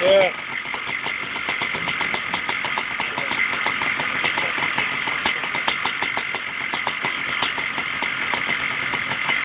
Yeah.